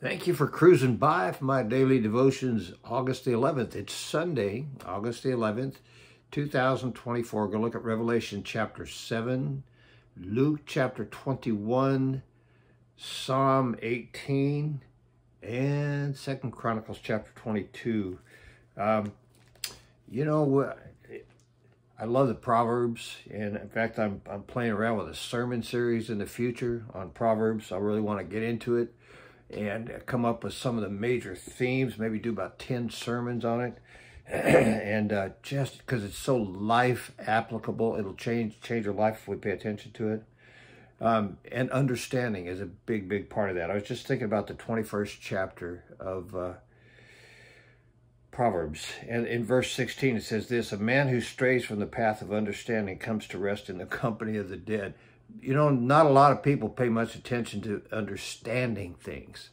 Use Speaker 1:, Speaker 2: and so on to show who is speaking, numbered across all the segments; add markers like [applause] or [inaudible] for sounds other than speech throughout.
Speaker 1: Thank you for cruising by for my daily devotions, August the 11th. It's Sunday, August the 11th, 2024. We're going to look at Revelation chapter 7, Luke chapter 21, Psalm 18, and Second Chronicles chapter 22. Um, you know, what I love the Proverbs, and in fact, I'm, I'm playing around with a sermon series in the future on Proverbs. I really want to get into it and come up with some of the major themes, maybe do about 10 sermons on it. [clears throat] and uh, just because it's so life applicable, it'll change change your life if we pay attention to it. Um, and understanding is a big, big part of that. I was just thinking about the 21st chapter of uh, Proverbs. And in verse 16, it says this, A man who strays from the path of understanding comes to rest in the company of the dead you know, not a lot of people pay much attention to understanding things.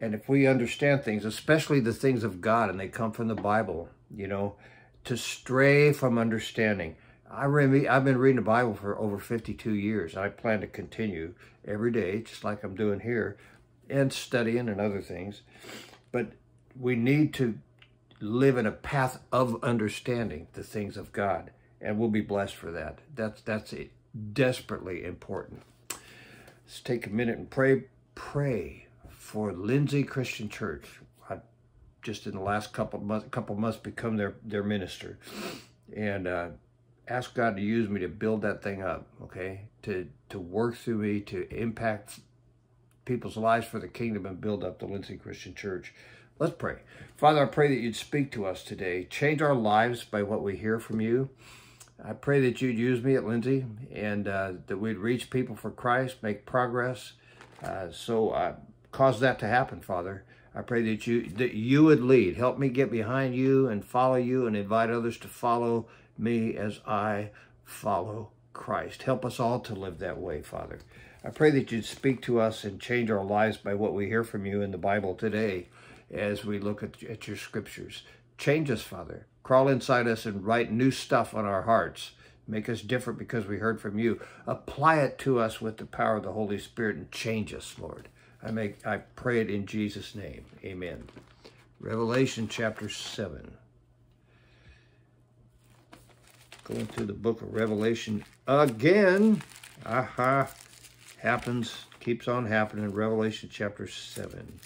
Speaker 1: And if we understand things, especially the things of God, and they come from the Bible, you know, to stray from understanding. I re- I've been reading the Bible for over 52 years. I plan to continue every day, just like I'm doing here, and studying and other things. But we need to live in a path of understanding the things of God, and we'll be blessed for that. That's that's it desperately important. Let's take a minute and pray. Pray for Lindsay Christian Church. I just in the last couple months, couple months become their their minister, and uh, ask God to use me to build that thing up. Okay, to to work through me to impact people's lives for the kingdom and build up the Lindsay Christian Church. Let's pray. Father, I pray that you'd speak to us today. Change our lives by what we hear from you. I pray that you'd use me at Lindsay and uh, that we'd reach people for Christ, make progress. Uh, so uh, cause that to happen, Father. I pray that you that you would lead. Help me get behind you and follow you and invite others to follow me as I follow Christ. Help us all to live that way, Father. I pray that you'd speak to us and change our lives by what we hear from you in the Bible today as we look at, at your scriptures. Change us, Father. Crawl inside us and write new stuff on our hearts. Make us different because we heard from you. Apply it to us with the power of the Holy Spirit and change us, Lord. I make I pray it in Jesus' name. Amen. Revelation chapter 7. Going through the book of Revelation again. Aha. Happens, keeps on happening Revelation chapter 7.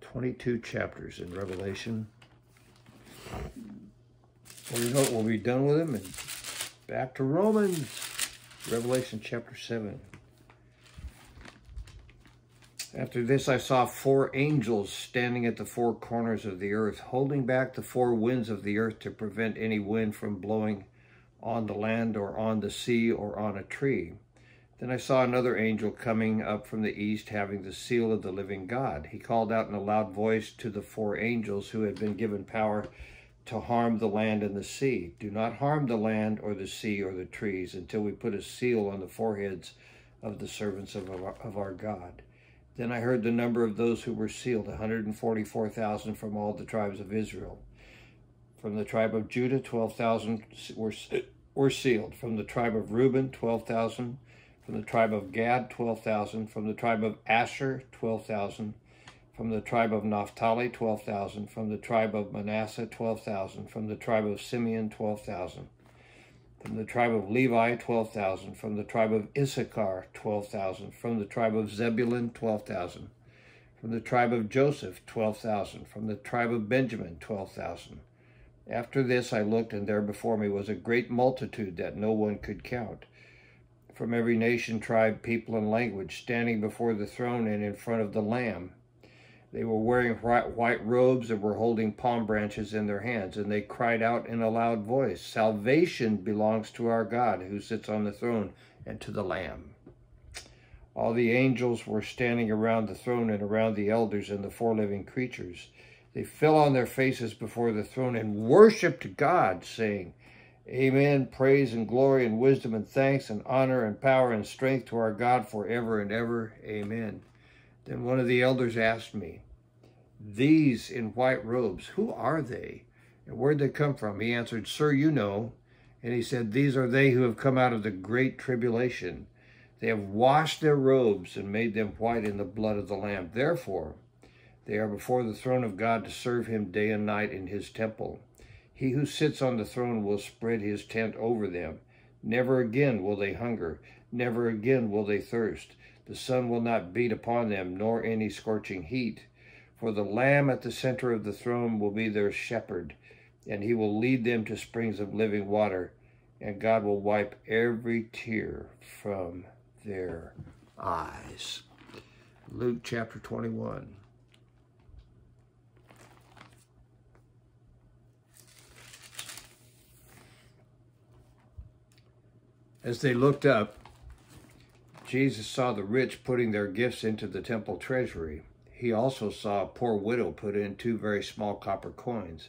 Speaker 1: 22 chapters in Revelation. You know, we'll be done with them and back to Romans, Revelation chapter 7. After this, I saw four angels standing at the four corners of the earth, holding back the four winds of the earth to prevent any wind from blowing on the land or on the sea or on a tree. Then I saw another angel coming up from the east, having the seal of the living God. He called out in a loud voice to the four angels who had been given power to harm the land and the sea. Do not harm the land or the sea or the trees until we put a seal on the foreheads of the servants of our, of our God. Then I heard the number of those who were sealed, 144,000 from all the tribes of Israel. From the tribe of Judah, 12,000 were, were sealed. From the tribe of Reuben, 12,000. From the tribe of Gad, 12,000. From the tribe of Asher, 12,000 from the tribe of Naphtali, 12,000. From the tribe of Manasseh, 12,000. From the tribe of Simeon, 12,000. From the tribe of Levi, 12,000. From the tribe of Issachar, 12,000. From the tribe of Zebulun, 12,000. From the tribe of Joseph, 12,000. From the tribe of Benjamin, 12,000. After this I looked, and there before me was a great multitude that no one could count. From every nation, tribe, people, and language, standing before the throne and in front of the Lamb. They were wearing white robes and were holding palm branches in their hands, and they cried out in a loud voice, Salvation belongs to our God who sits on the throne and to the Lamb. All the angels were standing around the throne and around the elders and the four living creatures. They fell on their faces before the throne and worshiped God, saying, Amen, praise and glory and wisdom and thanks and honor and power and strength to our God forever and ever. Amen. Then one of the elders asked me, These in white robes, who are they? And where'd they come from? He answered, Sir, you know. And he said, These are they who have come out of the great tribulation. They have washed their robes and made them white in the blood of the Lamb. Therefore, they are before the throne of God to serve him day and night in his temple. He who sits on the throne will spread his tent over them. Never again will they hunger, never again will they thirst. The sun will not beat upon them, nor any scorching heat. For the Lamb at the center of the throne will be their shepherd, and he will lead them to springs of living water, and God will wipe every tear from their eyes. Luke chapter 21. As they looked up, Jesus saw the rich putting their gifts into the temple treasury. He also saw a poor widow put in two very small copper coins.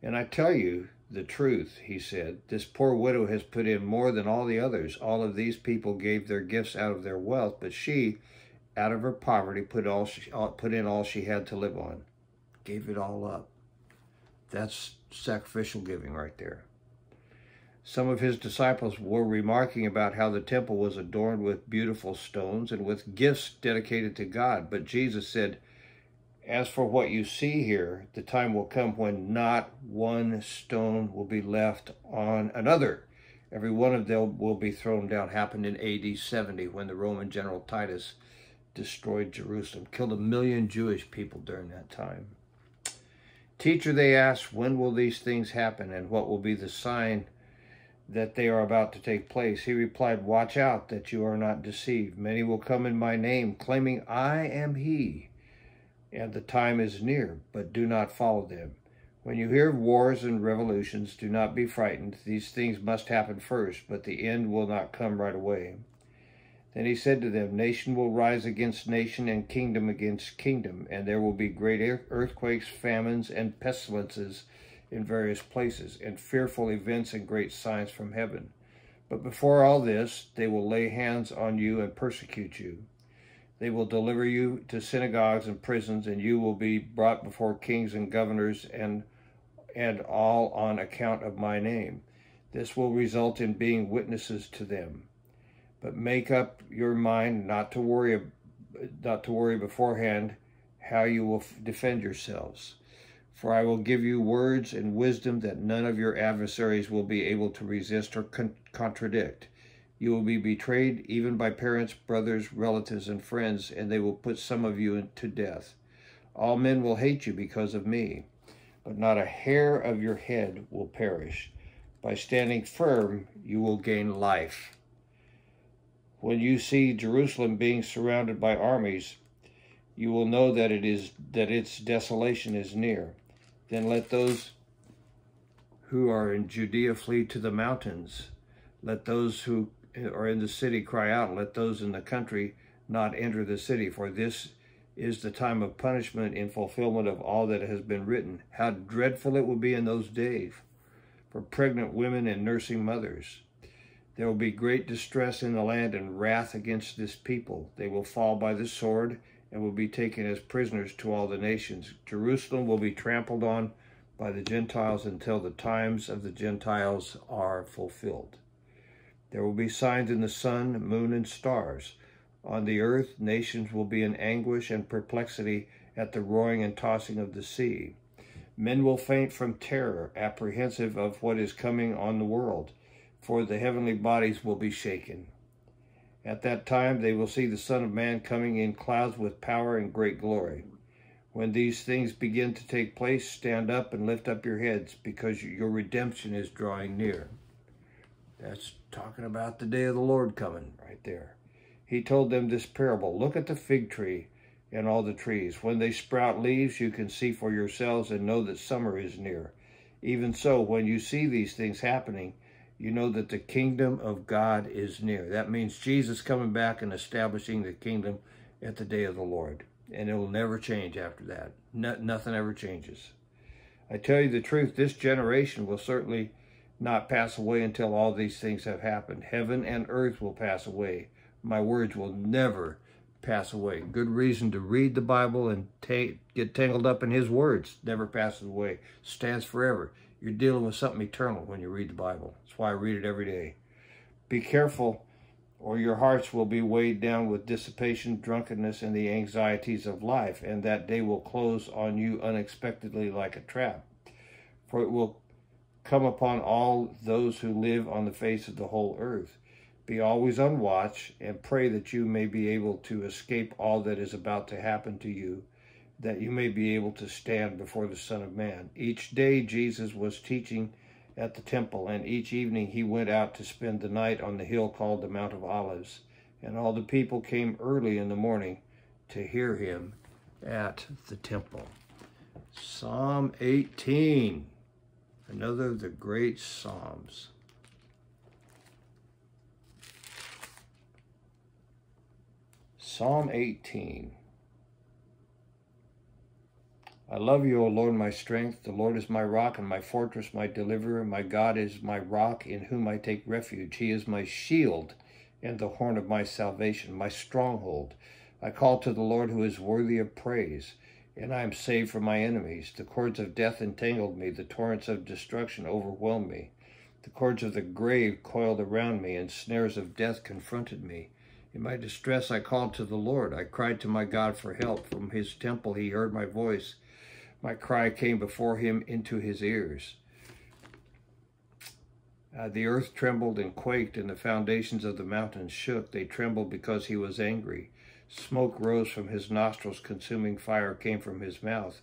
Speaker 1: And I tell you the truth, he said, this poor widow has put in more than all the others. All of these people gave their gifts out of their wealth, but she, out of her poverty, put all she, put in all she had to live on. Gave it all up. That's sacrificial giving right there. Some of his disciples were remarking about how the temple was adorned with beautiful stones and with gifts dedicated to God. But Jesus said, As for what you see here, the time will come when not one stone will be left on another. Every one of them will be thrown down. Happened in AD 70 when the Roman general Titus destroyed Jerusalem, killed a million Jewish people during that time. Teacher, they asked, when will these things happen and what will be the sign that they are about to take place. He replied, Watch out that you are not deceived. Many will come in my name, claiming, I am he, and the time is near, but do not follow them. When you hear of wars and revolutions, do not be frightened. These things must happen first, but the end will not come right away. Then he said to them, Nation will rise against nation, and kingdom against kingdom, and there will be great earthquakes, famines, and pestilences in various places, and fearful events and great signs from heaven. But before all this, they will lay hands on you and persecute you. They will deliver you to synagogues and prisons, and you will be brought before kings and governors, and and all on account of my name. This will result in being witnesses to them. But make up your mind not to worry, not to worry beforehand how you will defend yourselves. For I will give you words and wisdom that none of your adversaries will be able to resist or con contradict. You will be betrayed even by parents, brothers, relatives, and friends, and they will put some of you to death. All men will hate you because of me, but not a hair of your head will perish. By standing firm, you will gain life. When you see Jerusalem being surrounded by armies, you will know that it is that its desolation is near. Then let those who are in Judea flee to the mountains. Let those who are in the city cry out. Let those in the country not enter the city. For this is the time of punishment in fulfillment of all that has been written. How dreadful it will be in those days for pregnant women and nursing mothers. There will be great distress in the land and wrath against this people. They will fall by the sword and will be taken as prisoners to all the nations. Jerusalem will be trampled on by the Gentiles until the times of the Gentiles are fulfilled. There will be signs in the sun, moon, and stars. On the earth, nations will be in anguish and perplexity at the roaring and tossing of the sea. Men will faint from terror, apprehensive of what is coming on the world, for the heavenly bodies will be shaken. At that time they will see the Son of Man coming in clouds with power and great glory. When these things begin to take place, stand up and lift up your heads, because your redemption is drawing near. That's talking about the day of the Lord coming right there. He told them this parable Look at the fig tree and all the trees. When they sprout leaves, you can see for yourselves and know that summer is near. Even so, when you see these things happening, you know that the kingdom of God is near. That means Jesus coming back and establishing the kingdom at the day of the Lord. And it will never change after that. No, nothing ever changes. I tell you the truth, this generation will certainly not pass away until all these things have happened. Heaven and earth will pass away. My words will never pass away. Good reason to read the Bible and get tangled up in his words. Never passes away. Stands forever. You're dealing with something eternal when you read the Bible. That's why I read it every day. Be careful or your hearts will be weighed down with dissipation, drunkenness, and the anxieties of life, and that day will close on you unexpectedly like a trap. For it will come upon all those who live on the face of the whole earth. Be always on watch, and pray that you may be able to escape all that is about to happen to you, that you may be able to stand before the Son of Man. Each day Jesus was teaching at the temple, and each evening he went out to spend the night on the hill called the Mount of Olives. And all the people came early in the morning to hear him at the temple. Psalm 18, another of the great Psalms. Psalm 18. I love you, O Lord, my strength. The Lord is my rock and my fortress, my deliverer. My God is my rock in whom I take refuge. He is my shield and the horn of my salvation, my stronghold. I call to the Lord who is worthy of praise, and I am saved from my enemies. The cords of death entangled me, the torrents of destruction overwhelmed me. The cords of the grave coiled around me, and snares of death confronted me. In my distress I called to the Lord. I cried to my God for help. From his temple he heard my voice. My cry came before him into his ears. Uh, the earth trembled and quaked, and the foundations of the mountains shook. They trembled because he was angry. Smoke rose from his nostrils, consuming fire came from his mouth.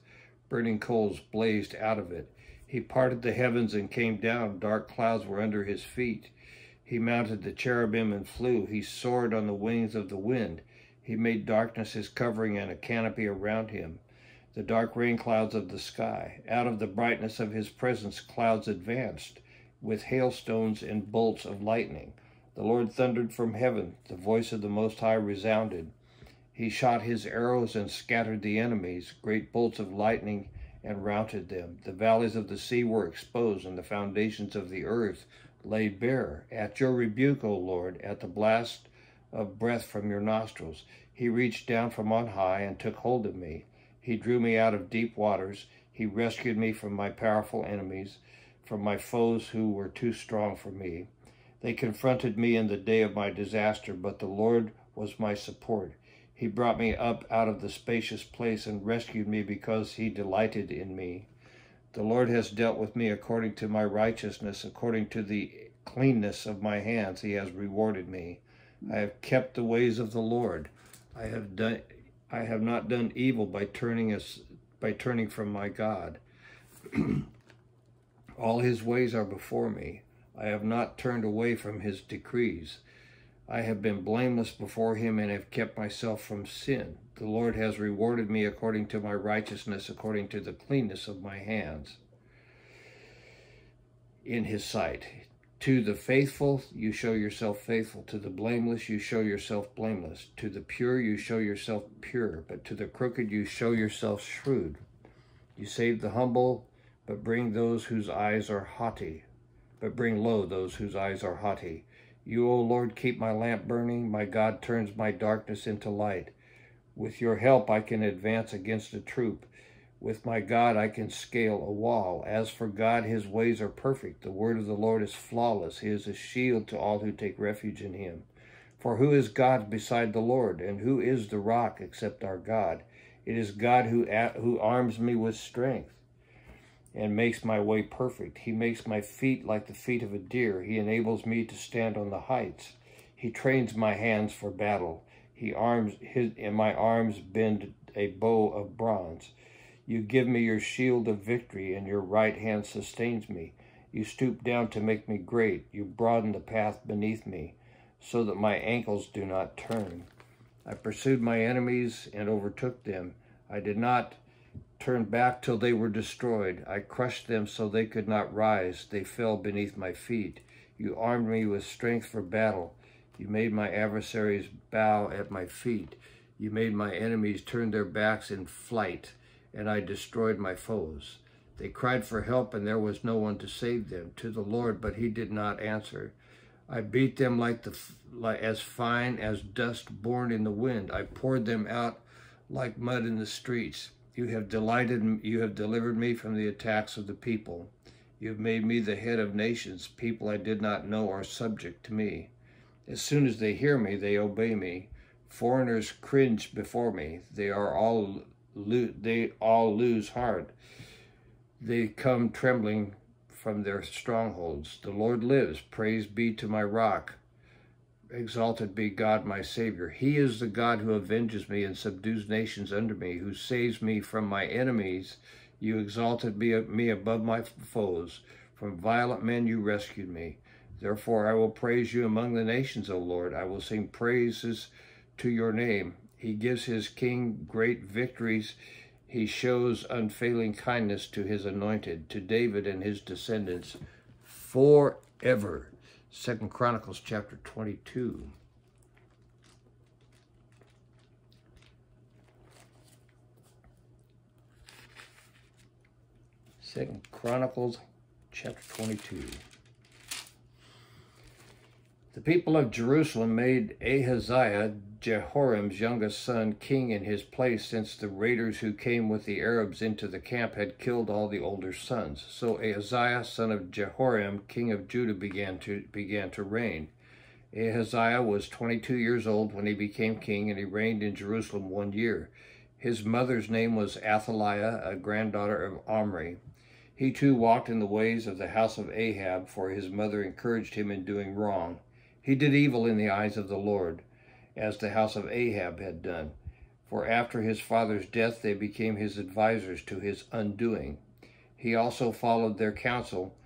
Speaker 1: Burning coals blazed out of it. He parted the heavens and came down. Dark clouds were under his feet. He mounted the cherubim and flew. He soared on the wings of the wind. He made darkness his covering and a canopy around him the dark rain clouds of the sky. Out of the brightness of his presence, clouds advanced with hailstones and bolts of lightning. The Lord thundered from heaven. The voice of the Most High resounded. He shot his arrows and scattered the enemies. Great bolts of lightning and routed them. The valleys of the sea were exposed, and the foundations of the earth laid bare. At your rebuke, O Lord, at the blast of breath from your nostrils, he reached down from on high and took hold of me. He drew me out of deep waters. He rescued me from my powerful enemies, from my foes who were too strong for me. They confronted me in the day of my disaster, but the Lord was my support. He brought me up out of the spacious place and rescued me because he delighted in me. The Lord has dealt with me according to my righteousness, according to the cleanness of my hands, he has rewarded me. I have kept the ways of the Lord. I have done I have not done evil by turning us by turning from my God. [clears throat] All his ways are before me. I have not turned away from his decrees. I have been blameless before him and have kept myself from sin. The Lord has rewarded me according to my righteousness, according to the cleanness of my hands in his sight. To the faithful, you show yourself faithful. To the blameless, you show yourself blameless. To the pure, you show yourself pure. But to the crooked, you show yourself shrewd. You save the humble, but bring those whose eyes are haughty. But bring low those whose eyes are haughty. You, O Lord, keep my lamp burning. My God turns my darkness into light. With your help, I can advance against a troop. With my God I can scale a wall. As for God, his ways are perfect. The word of the Lord is flawless. He is a shield to all who take refuge in him. For who is God beside the Lord? And who is the rock except our God? It is God who, who arms me with strength and makes my way perfect. He makes my feet like the feet of a deer. He enables me to stand on the heights. He trains my hands for battle. He arms his, and my arms bend a bow of bronze. You give me your shield of victory, and your right hand sustains me. You stoop down to make me great. You broaden the path beneath me, so that my ankles do not turn. I pursued my enemies and overtook them. I did not turn back till they were destroyed. I crushed them so they could not rise. They fell beneath my feet. You armed me with strength for battle. You made my adversaries bow at my feet. You made my enemies turn their backs in flight and I destroyed my foes. They cried for help, and there was no one to save them. To the Lord, but he did not answer. I beat them like the like, as fine as dust borne in the wind. I poured them out like mud in the streets. You have delighted, you have delivered me from the attacks of the people. You have made me the head of nations. People I did not know are subject to me. As soon as they hear me, they obey me. Foreigners cringe before me. They are all they all lose heart. They come trembling from their strongholds. The Lord lives. Praise be to my rock. Exalted be God my Savior. He is the God who avenges me and subdues nations under me, who saves me from my enemies. You exalted me above my foes. From violent men you rescued me. Therefore I will praise you among the nations, O Lord. I will sing praises to your name. He gives his king great victories. He shows unfailing kindness to his anointed, to David and his descendants forever. Second Chronicles chapter 22. Second Chronicles chapter 22. The people of Jerusalem made Ahaziah, Jehoram's youngest son, king in his place, since the raiders who came with the Arabs into the camp had killed all the older sons. So Ahaziah, son of Jehoram, king of Judah, began to began to reign. Ahaziah was 22 years old when he became king, and he reigned in Jerusalem one year. His mother's name was Athaliah, a granddaughter of Omri. He too walked in the ways of the house of Ahab, for his mother encouraged him in doing wrong. He did evil in the eyes of the Lord, as the house of Ahab had done. For after his father's death they became his advisers to his undoing. He also followed their counsel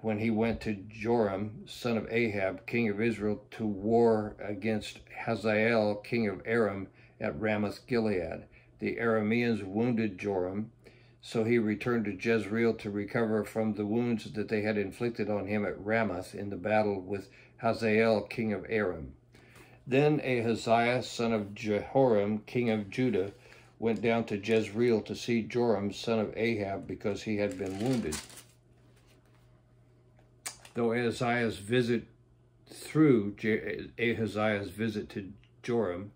Speaker 1: when he went to Joram, son of Ahab, king of Israel, to war against Hazael, king of Aram, at Ramoth Gilead. The Arameans wounded Joram, so he returned to Jezreel to recover from the wounds that they had inflicted on him at Ramoth in the battle with Hazael, king of Aram. Then Ahaziah, son of Jehoram, king of Judah, went down to Jezreel to see Joram, son of Ahab, because he had been wounded. Though Ahaziah's visit through Ahaziah's visit to Joram,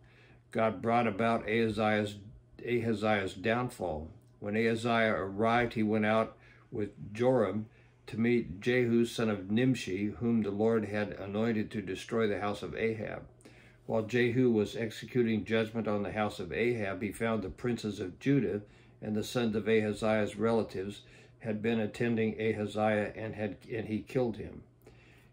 Speaker 1: God brought about Ahaziah's, Ahaziah's downfall. When Ahaziah arrived, he went out with Joram to meet Jehu son of Nimshi, whom the Lord had anointed to destroy the house of Ahab. While Jehu was executing judgment on the house of Ahab, he found the princes of Judah and the sons of Ahaziah's relatives had been attending Ahaziah and had and he killed him.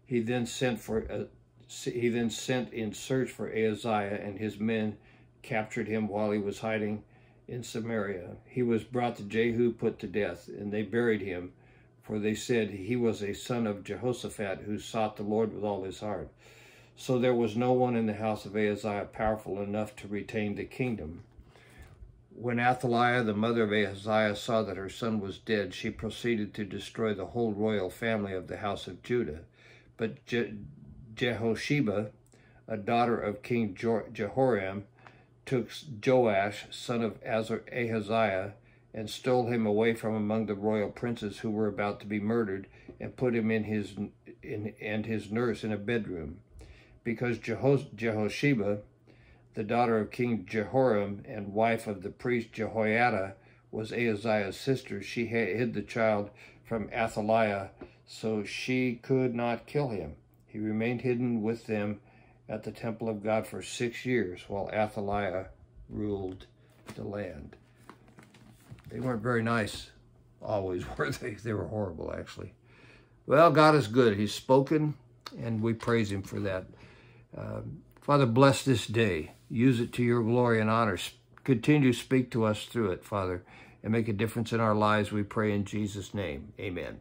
Speaker 1: He then sent for uh, he then sent in search for Ahaziah and his men captured him while he was hiding in Samaria. He was brought to Jehu, put to death, and they buried him for they said he was a son of Jehoshaphat who sought the Lord with all his heart. So there was no one in the house of Ahaziah powerful enough to retain the kingdom. When Athaliah, the mother of Ahaziah, saw that her son was dead, she proceeded to destroy the whole royal family of the house of Judah. But Je Jehosheba, a daughter of King Jehoram, took Joash, son of Ahaziah, and stole him away from among the royal princes who were about to be murdered and put him in his in, and his nurse in a bedroom. Because Jeho, Jehosheba the daughter of King Jehoram and wife of the priest Jehoiada was Ahaziah's sister she hid the child from Athaliah so she could not kill him. He remained hidden with them at the temple of God for six years while Athaliah ruled the land they weren't very nice always, [laughs] were they? They were horrible, actually. Well, God is good. He's spoken, and we praise him for that. Um, Father, bless this day. Use it to your glory and honor. Continue to speak to us through it, Father, and make a difference in our lives, we pray in Jesus' name. Amen.